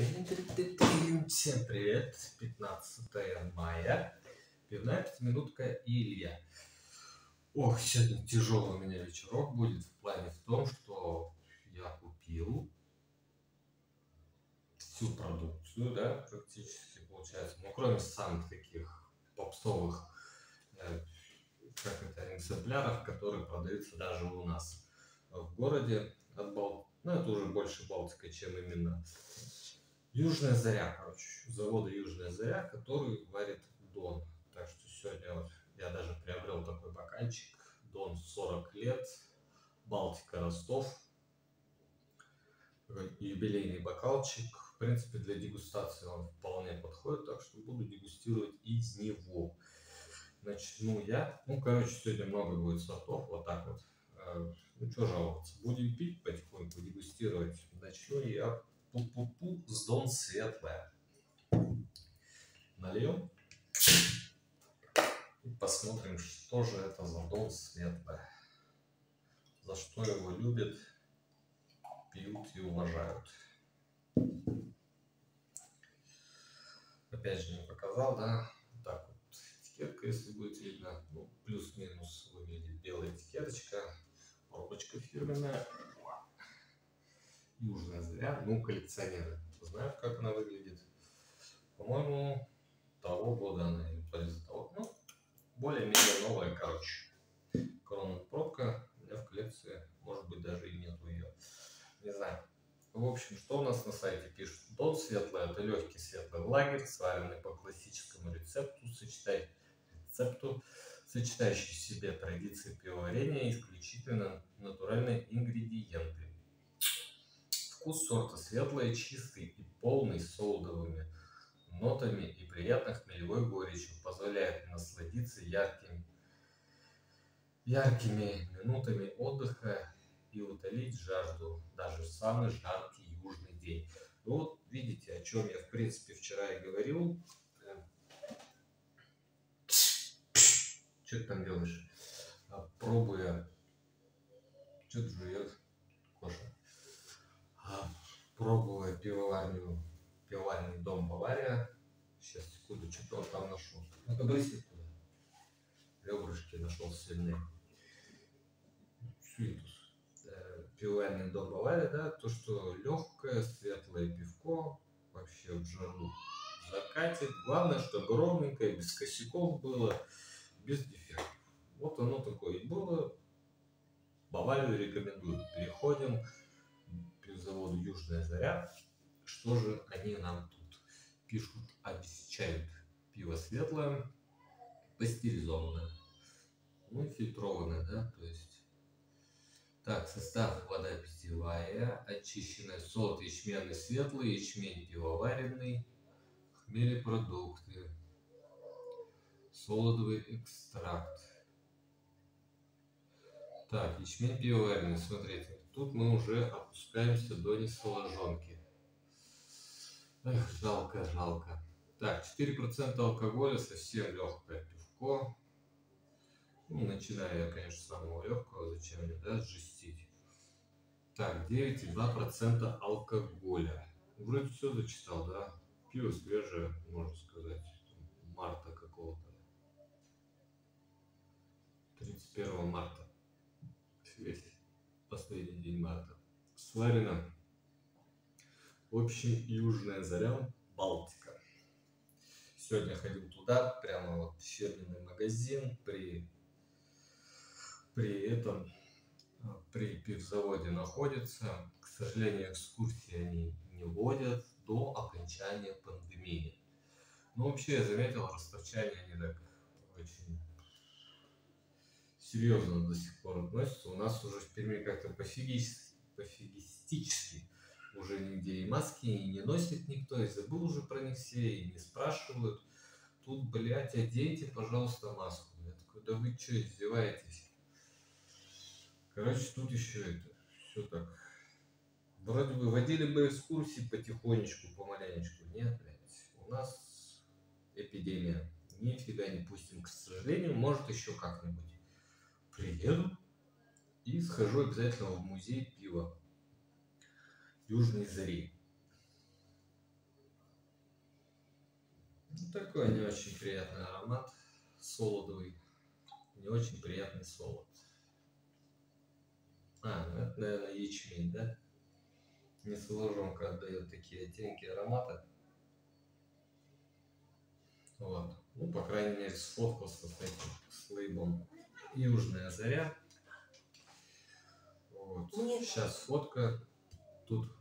Всем привет! 15 мая. Пивная пятиминутка и Илья. Ох, сегодня тяжелый у меня вечерок будет в плане в том, что я купил всю продукцию, да, практически получается. Ну, кроме самых таких попсовых, э, как это, экземпляров, которые продаются даже у нас в городе от Бал... Ну, это уже больше Балтика, чем именно Южная Заря, короче, завода Южная Заря, который варит Дон. Так что сегодня вот я даже приобрел такой бокальчик. Дон 40 лет, Балтика Ростов. Юбилейный бокалчик. В принципе, для дегустации он вполне подходит, так что буду дегустировать из него. Начну я. Ну, короче, сегодня много будет сортов, вот так вот. Э, ну, что жаловаться. Будем пить потихоньку, дегустировать. Начну я Пу-пу-пу с Дон Светлая. Нальем. И посмотрим, что же это за Дон Светлая. За что его любят, пьют и уважают. Опять же не показал, да? Так вот, этикетка, если будет видно. Ну, плюс-минус выглядит белая этикеточка. Пробочка фирменная. Южная Заря, ну, коллекционеры знают, как она выглядит. По-моему, того года она или из того. Ну, более-менее новая, короче. Корона пробка. У меня в коллекции, может быть, даже и нету ее. Не знаю. В общем, что у нас на сайте пишут? Дон светлый – это легкий светлый лагерь, сваренный по классическому рецепту, сочетай, рецепту, сочетающий в себе традиции пивоварения исключительно натуральные ингредиенты Вкус сорта светлый, чистый и полный солодовыми нотами и приятной хмелевой горечью позволяет насладиться яркими, яркими минутами отдыха и утолить жажду даже в самый жаркий южный день. Ну вот видите, о чем я в принципе вчера и говорил. Что ты там делаешь? Пробуя. Что ты жует? Бавария. Сейчас, секунду, что-то там нашел. Ну-ка, брыси туда. Ребрышки нашел сильные. Свитус. Пивоварный дом Бавария, да, то, что легкое, светлое пивко, вообще в жару закатит. Главное, чтобы ровненькое, без косяков было, без дефектов. Вот оно такое и было. Баварию рекомендую. Переходим заводу Южная Заря. Что же они нам тут пишут, обещают? Пиво светлое, пастеризованное, ну фильтрованное, да, то есть. Так, состав вода питьевая, очищенная солод ячменный светлый, ячмень пивоваренный, хмелепродукты, солодовый экстракт. Так, ячмень пивоваренный, смотрите, Тут мы уже опускаемся до несоложонки. Эх, жалко, жалко. Так, 4% алкоголя, совсем легкое пивко. Ну, начиная я, конечно, с самого легкого, зачем мне, да, жестить. Так, 9,2% алкоголя. Вроде все зачитал, да? Пиво свежее, можно сказать, марта какого-то. 31 марта последний день марта. Сварено. В общем, Южная Заря, Балтика. Сегодня ходил туда, прямо вот фирменный магазин при, при этом при пивзаводе находится. К сожалению, экскурсии они не водят до окончания пандемии. Но вообще я заметил, ростовчане они так очень серьезно до сих пор относятся. У нас уже в Перми как-то пофигистически уже нигде и маски и не носит никто, и забыл уже про них все, и не спрашивают. Тут, блядь, оденьте, пожалуйста, маску. Я такой, да вы что, издеваетесь? Короче, тут еще это, все так. Вроде бы водили бы экскурсии потихонечку, помаленечку. Нет, блядь, у нас эпидемия. Нифига не пустим, к сожалению, может еще как-нибудь приеду и схожу обязательно в музей пива Южной Зари. Ну, такой не очень приятный аромат, солодовый, не очень приятный солод. А, ну это, наверное, ячмень, да? Несоложонка отдает такие оттенки аромата. Вот. Ну, по крайней мере, сфоткался с этим, с лейбом Южная заря. Вот. Сейчас фотка. Тут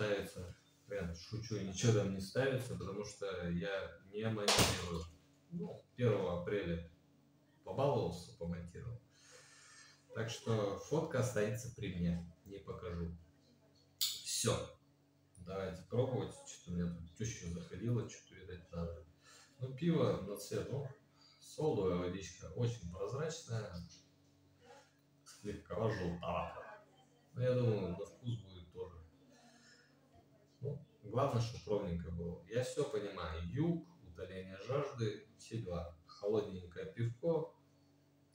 ставится. Прям шучу, ничего там не ставится, потому что я не монтирую. Ну, 1 апреля побаловался, помонтировал. Так что фотка останется при мне, не покажу. Все. Давайте пробовать. Что-то у меня тут теща заходила, что-то, видать, надо. Ну, пиво на цвет, ну, солдовая водичка, очень прозрачная, слегка желтоватая. Но я думаю, на вкус будет. Ну, главное, чтобы ровненько было. Я все понимаю. Юг, утоление жажды, все дела. Холодненькое пивко,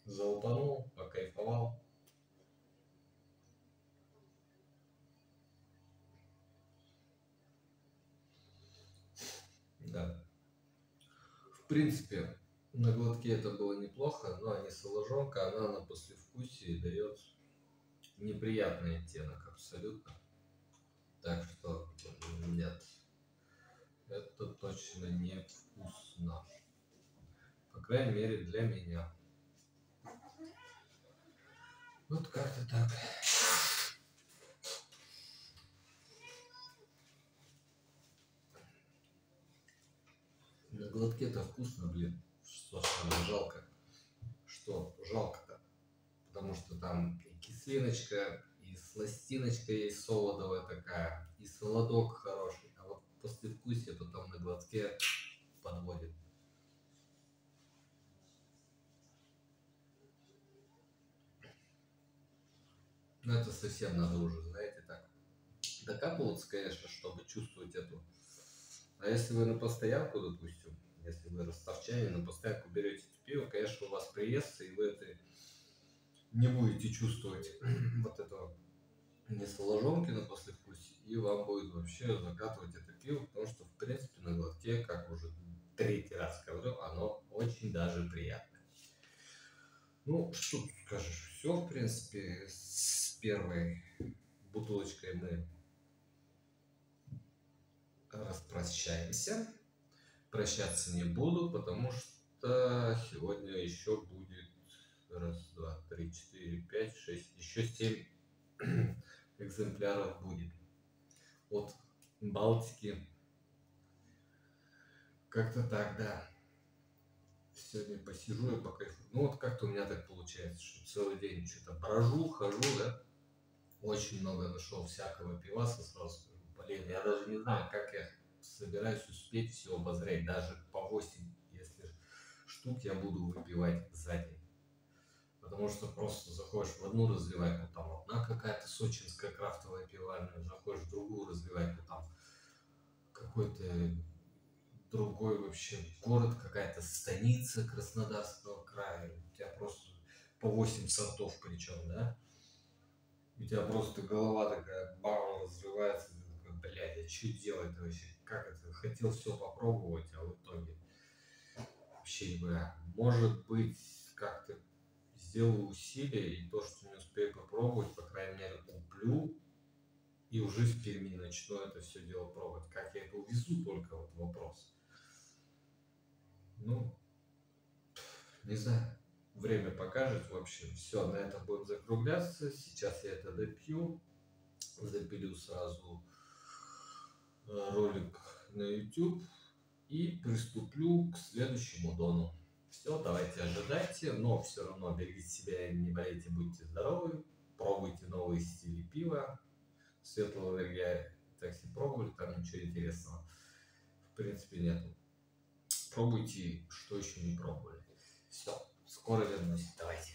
залпанул, покайфовал. Да. В принципе, на глотке это было неплохо, но не соложонка, она на послевкусии дает неприятный оттенок абсолютно. Так что нет, это точно не вкусно. По крайней мере для меня. Вот как-то так. На глотке-то вкусно, блин. Что ж там жалко? Что жалко-то? Потому что там кислиночка, и сластиночка есть солодовая такая, и солодок хороший. А вот послевкусие там на глотке подводит. Ну, это совсем надо уже, знаете, так докапываться, конечно, чтобы чувствовать эту. А если вы на постоянку, допустим, если вы ростовчане, на постоянку берете это пиво, конечно, у вас приестся, и вы это не будете чувствовать вот этого несоложонки на послевкусии, и вам будет вообще закатывать это пиво, потому что, в принципе, на глотке, как уже третий раз говорю, оно очень даже приятное. Ну, что тут скажешь, все, в принципе, первой бутылочкой мы распрощаемся. Прощаться не буду, потому что сегодня еще будет раз, два, три, четыре, пять, шесть, еще семь экземпляров будет от Балтики. Как-то так, да. Сегодня посижу и покайфую. Ну вот как-то у меня так получается, что целый день что-то брожу, хожу, да очень много нашел всякого пиваса, сразу блин, я даже не знаю, как я собираюсь успеть все обозреть, даже по 8, если штук я буду выпивать за день. Потому что просто заходишь в одну разливайку, там одна какая-то сочинская крафтовая пивальня, заходишь в другую разливайку, там какой-то другой вообще город, какая-то станица Краснодарского края, у тебя просто по 8 сортов причем, да, у тебя просто голова такая, бам, разрывается, ты такой, блядь, а что делать вообще? Как это? Хотел все попробовать, а в итоге вообще, бля, может быть, как-то сделаю усилия, и то, что не успею попробовать, по крайней мере, куплю, и уже в Перми начну это все дело пробовать. Как я это увезу, только вот вопрос. Ну, не знаю время покажет. В общем, все, на этом будем закругляться. Сейчас я это допью. Запилю сразу э, ролик на YouTube и приступлю к следующему дону. Все, давайте ожидайте, но все равно берегите себя, не болейте, будьте здоровы, пробуйте новые стили пива. Светлого энергия такси пробовали, там ничего интересного в принципе нету. Пробуйте, что еще не пробовали. Все. Скоро вернусь. Давайте.